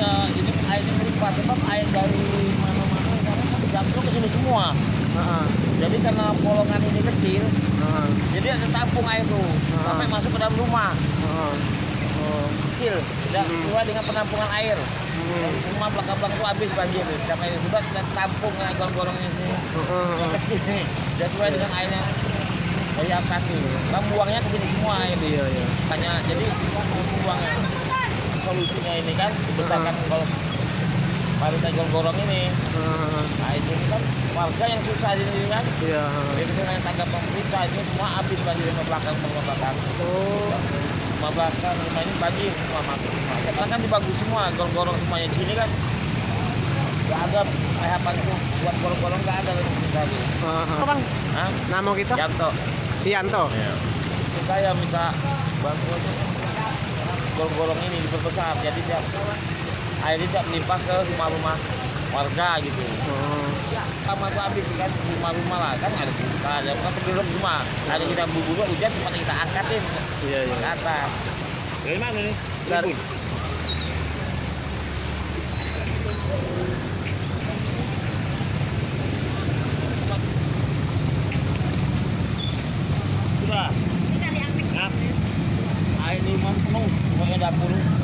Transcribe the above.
ya ini airnya melimpah sebab air dari mana-mana karena kan jatuh ke sini semua. Heeh. Jadi karena bolongan ini kecil, Heeh. jadi ada tampung air tuh Ah. sampai masuk ke dalam rumah. Oh, kecil, tidak Hmm. sesuai dengan penampungan air. Hmm. Rumah belakang-belakang itu habis banjir. Sampai ini sudah kita tampung dengan gorong-gorongnya sini. Yang kecil nih, tidak sesuai dengan airnya dari atas. Kan buangnya ke sini semua air. Iya, iya. Makanya jadi buangnya solusinya ini kan dibesarkan kalau baru gorong-gorong ini. Heeh. Nah ini kan warga yang susah di sini kan. Iya. Jadi dengan tangga pemerintah ini semua habis banjir rumah belakang rumah belakang. Oh. Rumah belakang rumah ini banjir semua masuk semua. Sekarang kan dibagus semua gorong-gorong semuanya di sini kan. Gak ada harapan itu buat gorong-gorong gak ada lagi. Heeh. Bang, Hah? nama kita? Yanto. Yanto. Ya. Itu saya minta bantuan gorong-gorong ini diperbesar jadi tidak air tidak melimpah ke rumah-rumah warga gitu hmm. ya sama tuh habis kan rumah-rumah lah kan ada kita ada kan sebelum rumah ada kita bubur hujan cuma kita angkatin iya iya ke atas dari mana nih dari Sudah. Ini kali angkat. Nah, air rumah penuh. Banyak dapur